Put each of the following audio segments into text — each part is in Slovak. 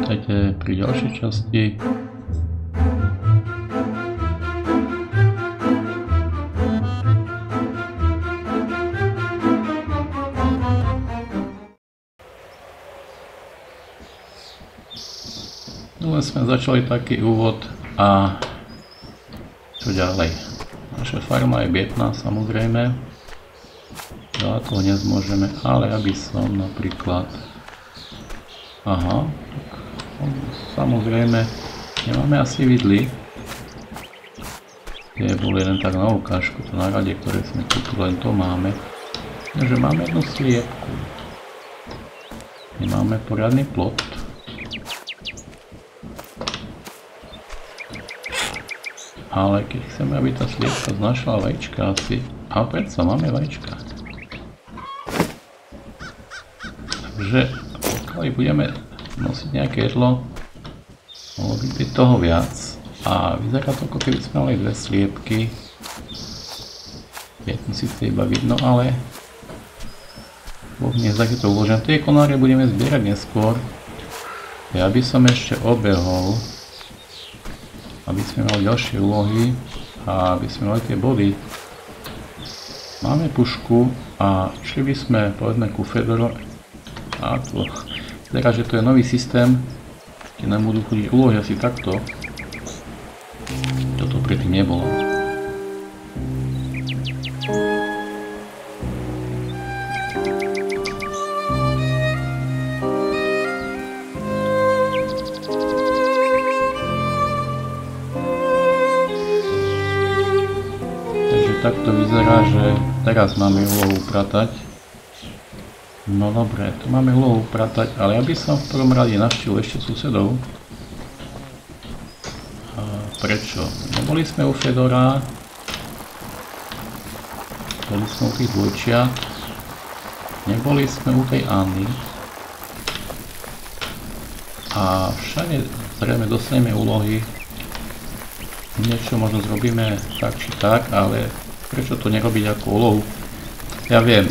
vítajte pri ďalšej časti. No len sme začali taký úvod a čo ďalej. Naša farma je bietná samozrejme. Veľa toho nezmôžeme, ale aby som napríklad Aha, samozrejme nemáme asi vidly. Je bol jeden tak na ukážku, to na rade, ktoré sme kúpili, len to máme. Takže máme jednu sliepku. Nemáme poriadny plot. Ale keď chceme, aby tá sliepka znašla vajíčka asi... A predsa máme vajíčka. Takže pokiaľ budeme nosiť nejaké jedlo, mohlo by byť toho viac. A vyzerá to, ako keby sme mali dve sliepky. Jednu síce iba vidno, ale nie, tak je to uložené. Tie konáre budeme zbierať neskôr. Ja by som ešte obehol, aby sme mali ďalšie úlohy a aby sme mali tie body. Máme pušku a šli by sme povedzme ku Fedoro a to Teraz, že to je nový systém, kde nám budú chodiť úlohy asi takto. Toto predtým nebolo. Takže takto vyzerá, že teraz máme úlohu pratať. No dobre, tu máme úlohu pratať, ale ja by som v prvom rade navštívil ešte susedov. A prečo? Neboli sme u Fedora. Boli sme u tých dvojčiat. Neboli sme u tej Anny. A všade zrejme dostaneme úlohy. Niečo možno zrobíme tak či tak, ale prečo to nerobiť ako úlohu? Ja viem,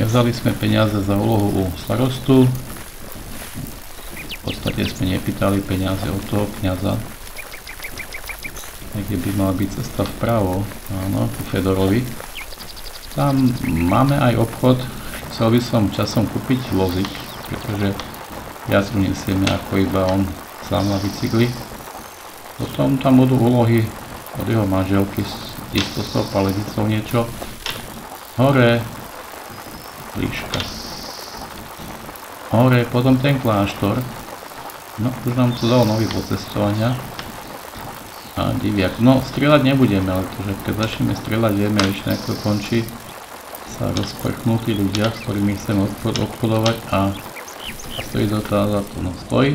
nevzali sme peniaze za úlohu u starostu. V podstate sme nepýtali peniaze od toho kniaza. Niekde by mala byť cesta vpravo, áno, ku Fedorovi. Tam máme aj obchod, chcel by som časom kúpiť vozík, pretože viac unesieme ako iba on sám na bicykli. Potom tam budú úlohy od jeho manželky, isto s tou paleticou niečo. Hore, líška. Hore potom ten kláštor. No, už nám to dalo nový pocestovania. A diviak. No, strieľať nebudeme, ale že keď začneme strieľať, vieme, ešte ako končí sa rozprchnú tí ľudia, s ktorými chceme obchod, obchodovať a stojí to tá za to. No, stojí.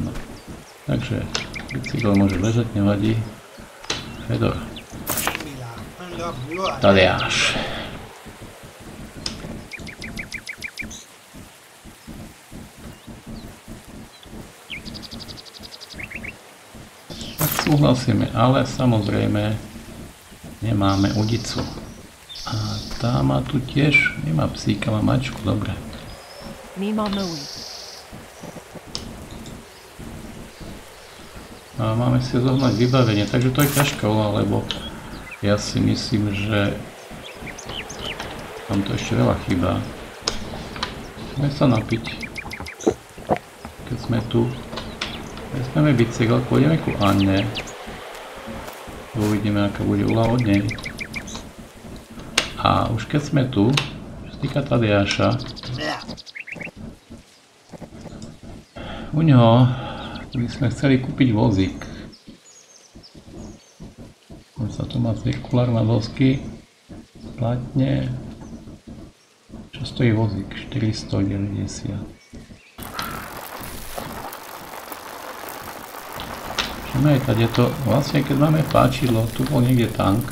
No. Takže, bicykel môže ležať, nevadí. Fedor. Tadeáš. Súhlasíme, ale samozrejme nemáme udicu. A tá má tu tiež, nemá psíka, má mačku, dobre. My máme ulicu. A máme si zohnať vybavenie, takže to je ťažká úloha, lebo ja si myslím, že tam to ešte veľa chýba. Chceme sa napiť, keď sme tu. Vezmeme bicykel, pôjdeme ku Anne. Uvidíme, aká bude úla od nej. A už keď sme tu, čo sa týka Tadeáša, u ňoho by sme chceli kúpiť vozík. On sa tu má cirkulár na dosky, platne. Čo stojí vozík? 490. Máme tady to, vlastne keď máme páčidlo, tu bol niekde tank.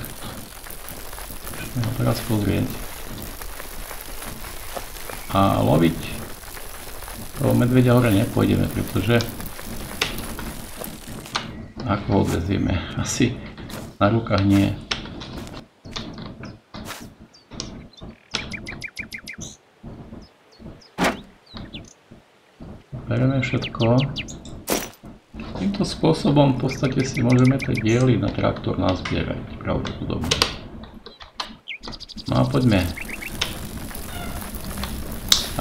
Môžeme ho teraz pozrieť. A loviť toho medvedia hore nepôjdeme, pretože ako ho odvezieme? Asi na rukách nie. Bereme všetko. Týmto spôsobom v podstate si môžeme tie diely na traktor nazbierať, pravdepodobne. No a poďme.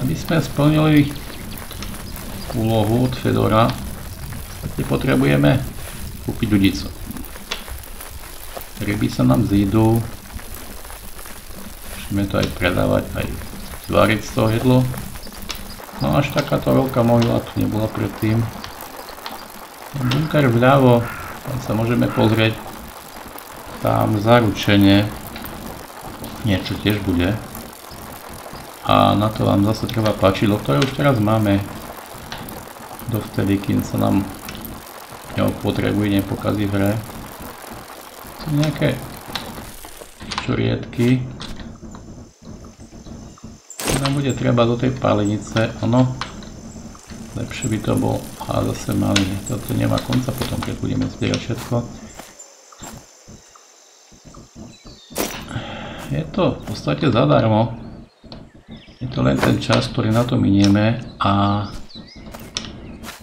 Aby sme splnili úlohu od Fedora, tak potrebujeme kúpiť ľudico. Ryby sa nám zídu, môžeme to aj predávať, aj zvariť z toho jedlo. No až takáto veľká mohyla tu nebola predtým. Bunker vľavo, tam sa môžeme pozrieť, tam zaručenie niečo tiež bude. A na to vám zase treba páčilo, ktoré už teraz máme. Dovtedy, kým sa nám neopotrebuje, nepokazí v hre. Sú nejaké čurietky. Nám bude treba do tej palenice, ono lepšie by to bol a zase mali, toto nemá konca potom, keď budeme zbierať všetko. Je to v podstate zadarmo. Je to len ten čas, ktorý na to minieme a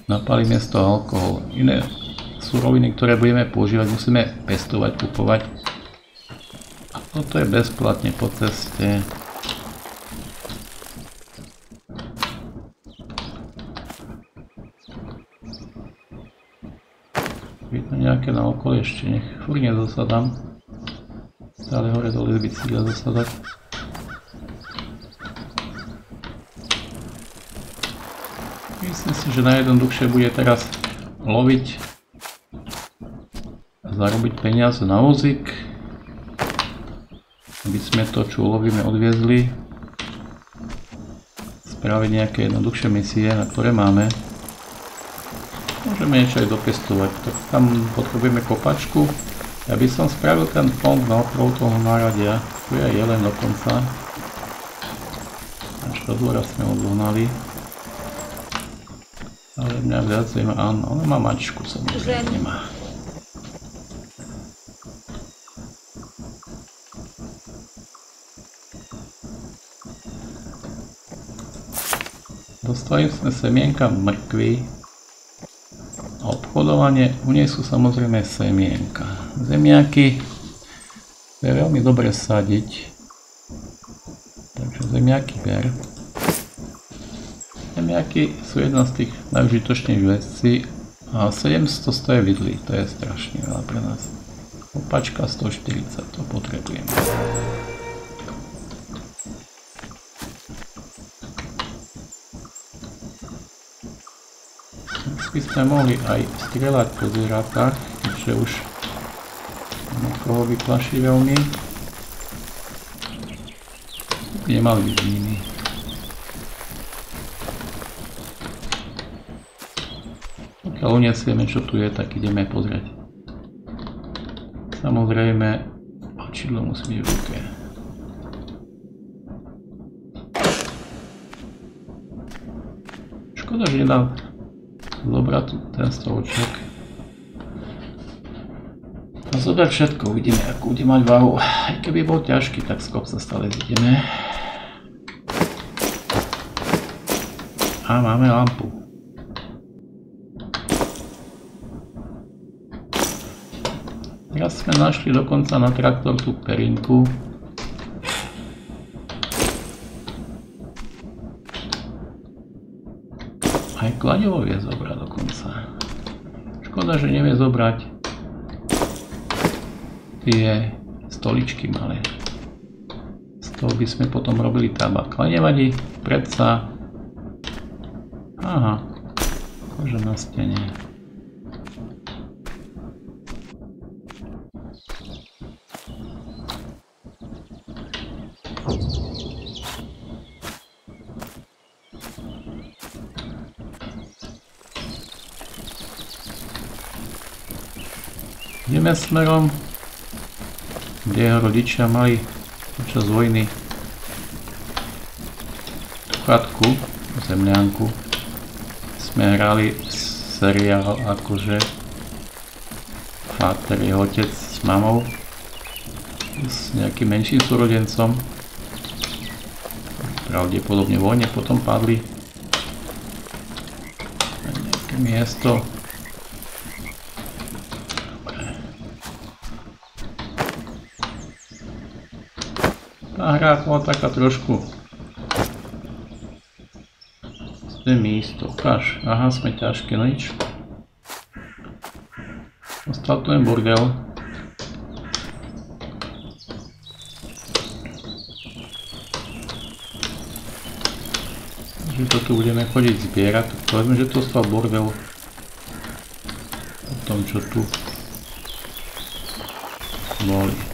napalíme z toho alkohol. Iné suroviny, ktoré budeme používať, musíme pestovať, kupovať. A toto je bezplatne po ceste. Nejaké na okolí ešte, nech furt nezasadám. Stále hore dole z bicykla zasadať. Myslím si, že najjednoduchšie bude teraz loviť a zarobiť peniaze na vozík, aby sme to, čo ulovíme, odviezli. Spraviť nejaké jednoduchšie misie, na ktoré máme. Môžeme niečo aj dopestovať, tak tam potrebujeme kopačku. Ja by som spravil ten fond na okrov toho náradia. Tu je jelen dokonca. Až do dvora sme odvohnali. Ale mňa viac má, áno, ona má mačku samozrejme, nemá. Dostali sme semienka mrkvy, obchodovanie, u nej sú samozrejme semienka. Zemiaky je veľmi dobre sadiť, takže zemiaky ber. Zemiaky sú jedna z tých najužitočnejších vecí a 700 stoje vidly, to je strašne veľa pre nás. Opačka 140, to potrebujeme. By sme mohli aj strieľať po zvieratách, keďže už koho vyplaší veľmi. Nemali byť nimi. Pokiaľ uniesieme, čo tu je, tak ideme pozrieť. Samozrejme, očidlo musí byť v ruke. Škoda, že nedal zobrať ten stolček. A zobrať všetko, uvidíme, ako bude mať váhu. Aj keby bol ťažký, tak skop sa stále zideme. A máme lampu. Teraz sme našli dokonca na traktor tú perinku. Aj kladivo vie zobrať dokonca. Škoda, že nevie zobrať tie stoličky malé. Z toho by sme potom robili tabak. Ale nevadí, predsa. Aha, kože na stene. Ideme smerom, kde jeho rodičia mali počas vojny chatku, zemľanku. Sme hrali seriál akože Fáter, jeho otec s mamou s nejakým menším súrodencom. Pravdepodobne vojne potom padli. Nejaké miesto Tá hra bola taká trošku... Zde místo, ukáž. Aha, sme ťažké, no nič. Ostal tu jen bordel. Že to tu budeme chodiť zbierať, povedzme, že to ostal bordel. O tom, čo tu boli.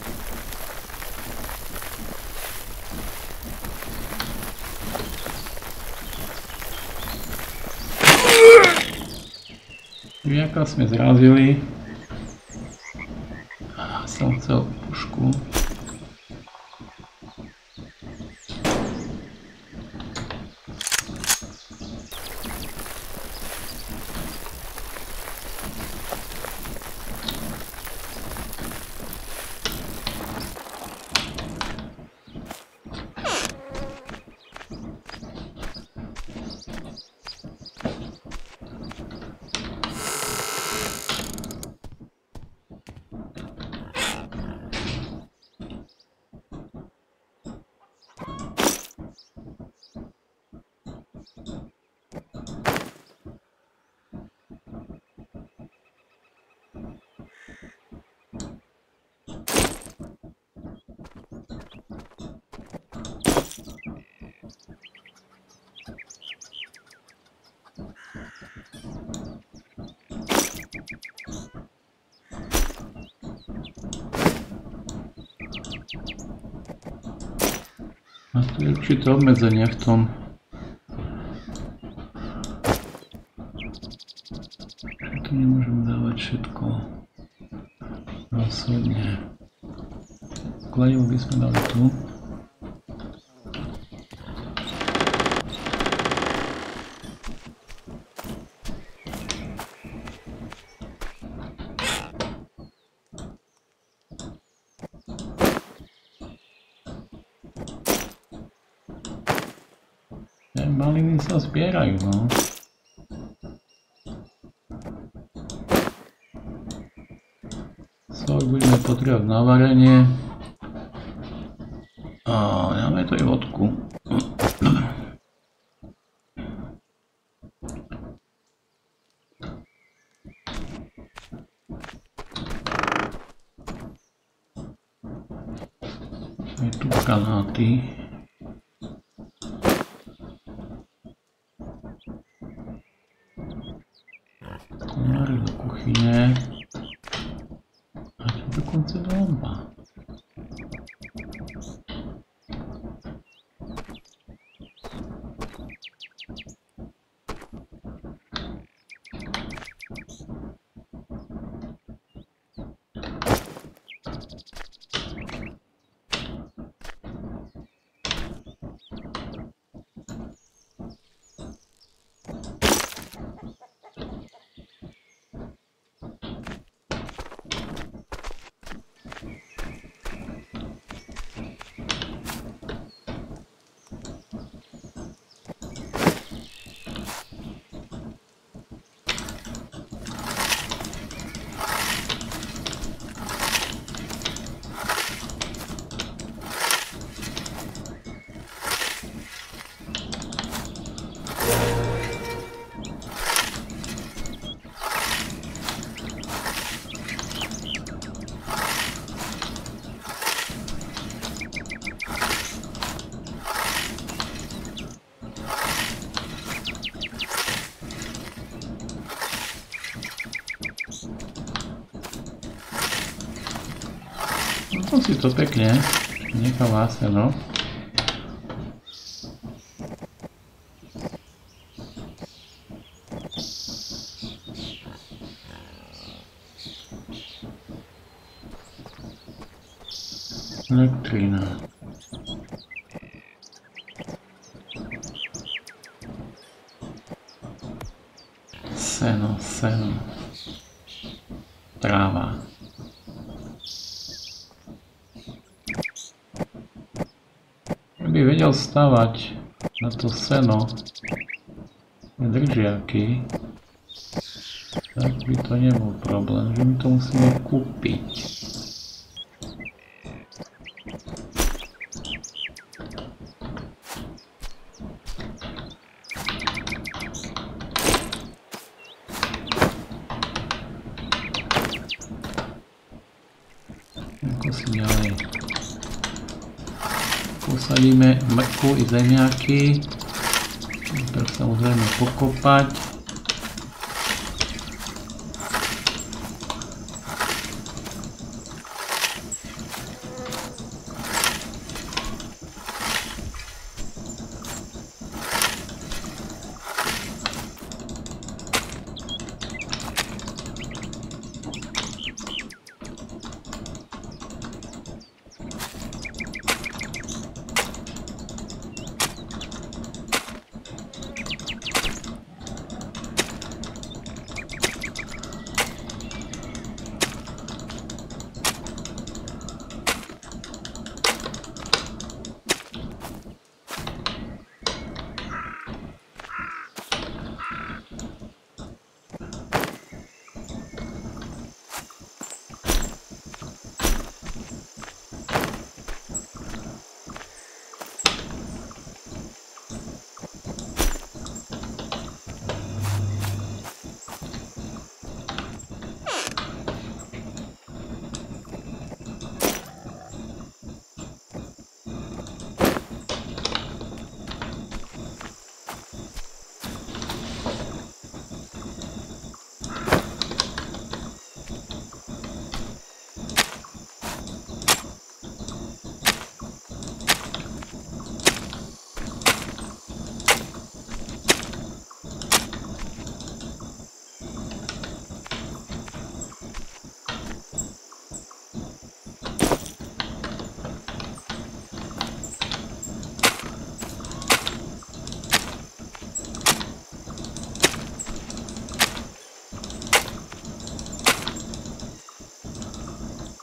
Sme zrazili. Som chcel pušku. A tu určité obmedzenie v tom. Tu nemôžem dávať všetko. Rozhodne. Kladivo by sme dali tu. Maliny sa zbierajú, no. Sok budeme potrebovať na varenie. A nemáme to aj vodku. Je tu kanáty. Kuchyně. A to dokonce doma. som si to pekne nechal no. Elektrína. Seno, seno. Tráva. By vedel stavať na to seno držiaky, tak by to nebol problém, že my to musíme kúpiť. I zemiaky. Treba samozrejme pokopať.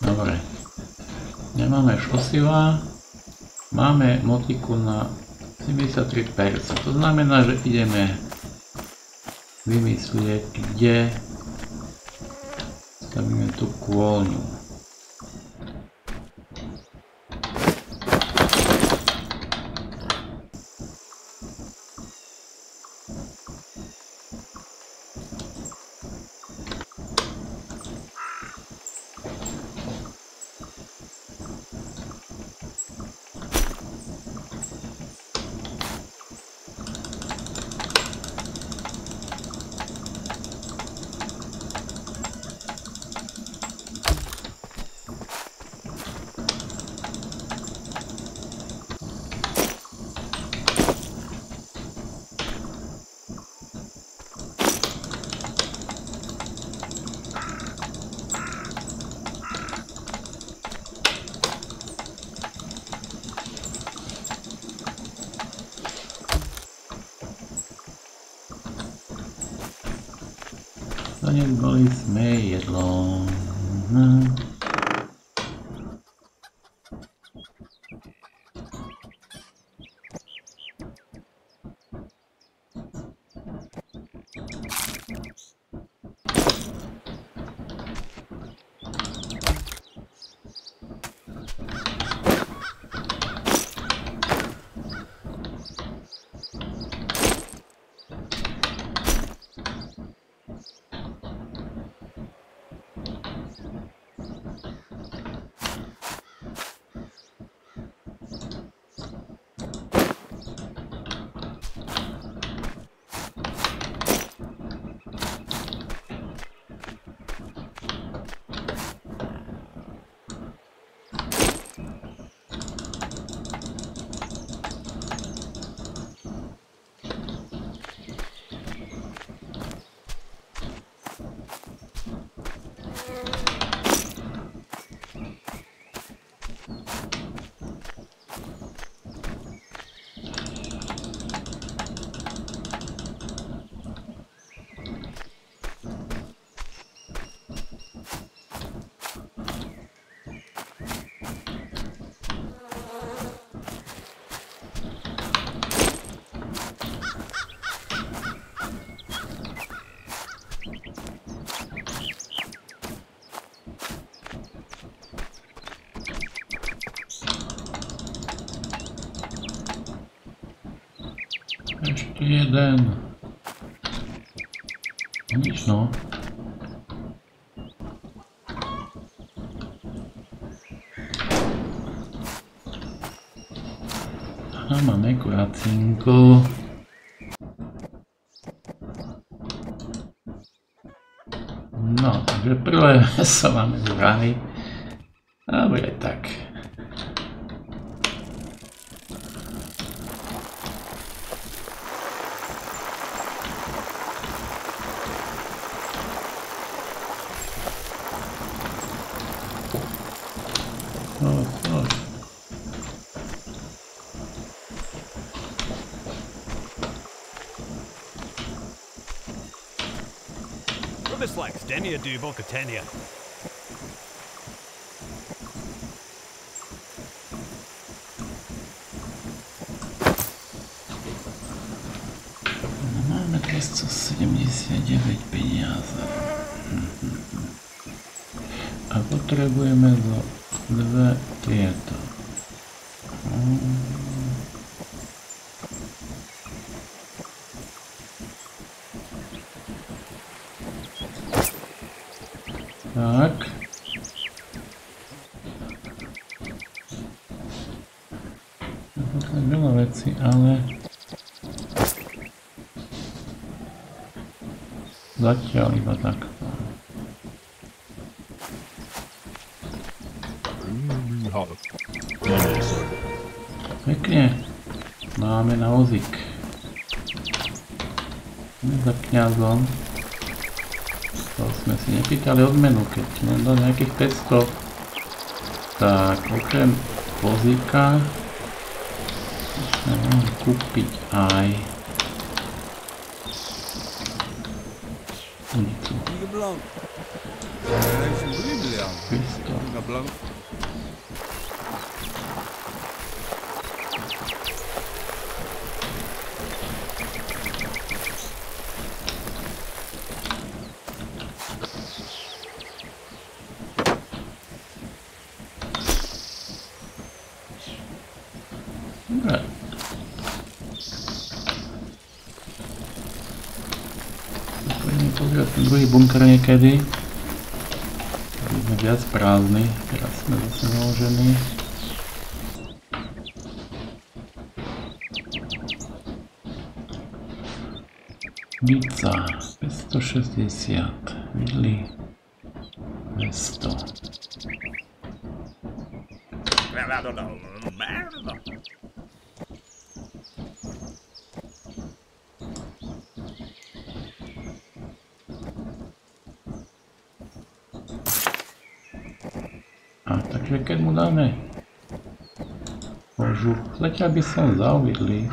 Dobre. Nemáme šosiva. Máme motiku na 73%. To znamená, že ideme vymyslieť, kde stavíme tú kôlňu. Zanedbali sme jedlo. Hm. Ešte jeden. No nič no. A máme kuracinku. No, takže prvé sa máme zvrali. Dobre, tak. Flex, Denia Dubo Catenia. Máme 279 peniaze. A potrebujeme zo dve tieto. Tak. To je veľa veci, ale... Zatiaľ iba takto. Pekne. Máme na vozík. Sme za kniazom. To sme si nepýtali odmenu, keď nám dal nejakých 500. Tak, okrem vozíka sme mohli kúpiť aj blanc. isso, is moeilijk. Niekedy. Boli sme viac prázdni, teraz sme zase naložení. Vica 560, vidli 200. A takže keď mu dáme kožu, zatiaľ by som zauvidli,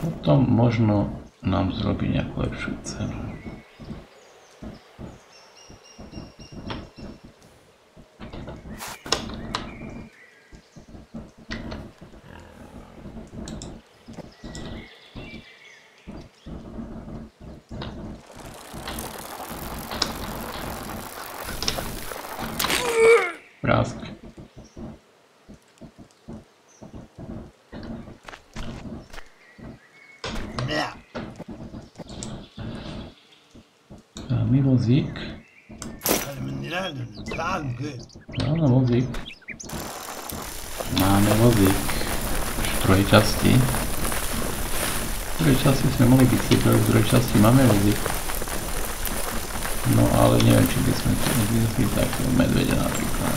potom možno nám zrobí nejakú lepšiu cenu. Áno, vozík. Máme vozík. Už v druhej časti. V druhej časti sme mohli bicykle, v druhej časti máme vozík. No ale neviem, či by sme to nezviezli takého medveďa napríklad.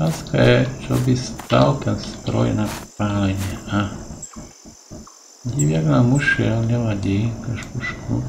Otázka je, čo by stal ten stroj na pálenie. A. Diviak nám ušiel, nevadí, ukáž pušku.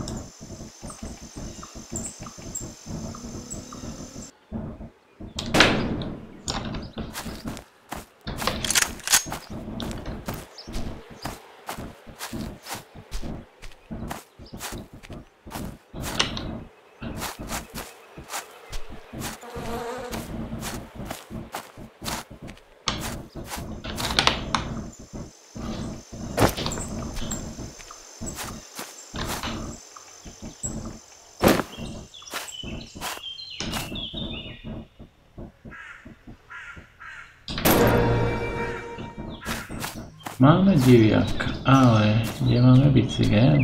Máme diviak, ale kde máme bicykel?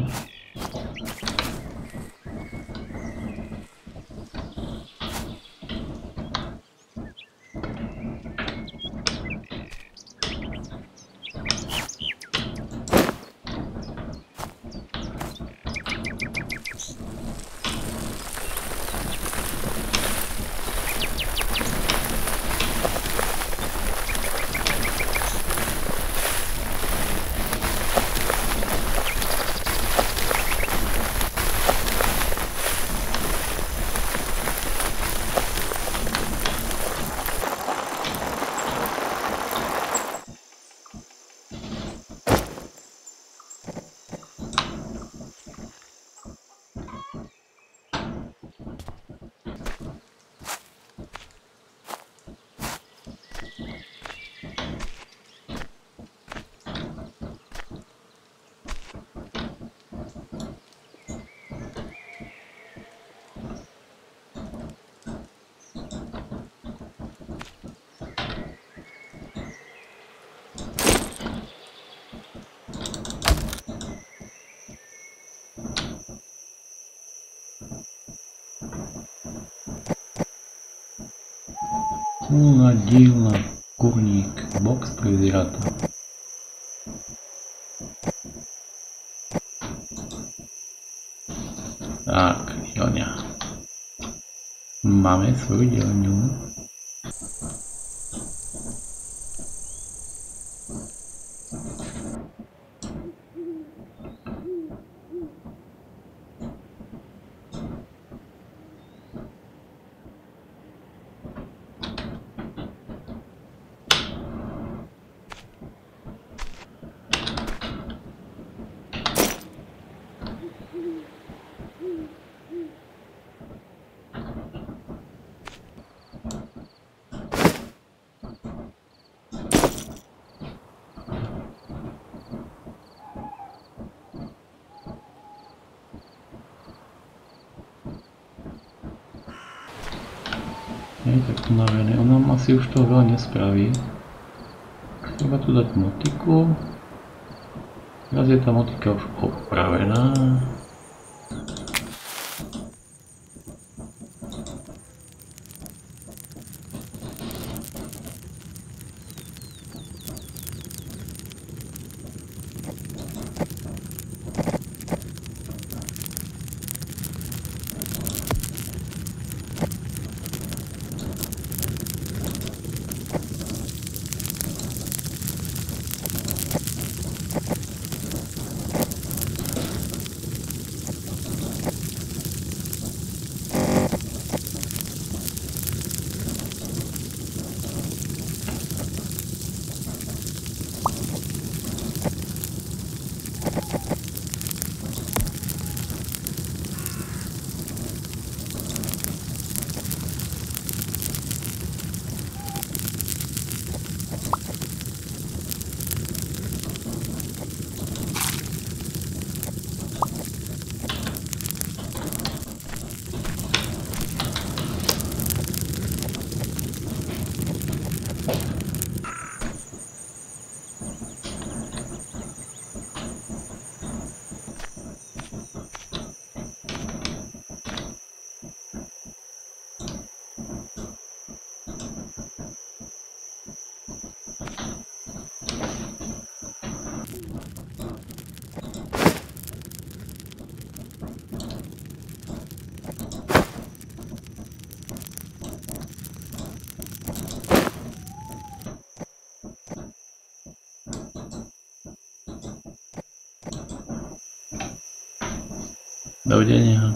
Холодило, курник, бокс проведерата. Так, Йоня. маме свою Йоню. Asi už toho veľa nespraví. Treba tu dať motiku. Teraz je tá motika už opravená. До свидания.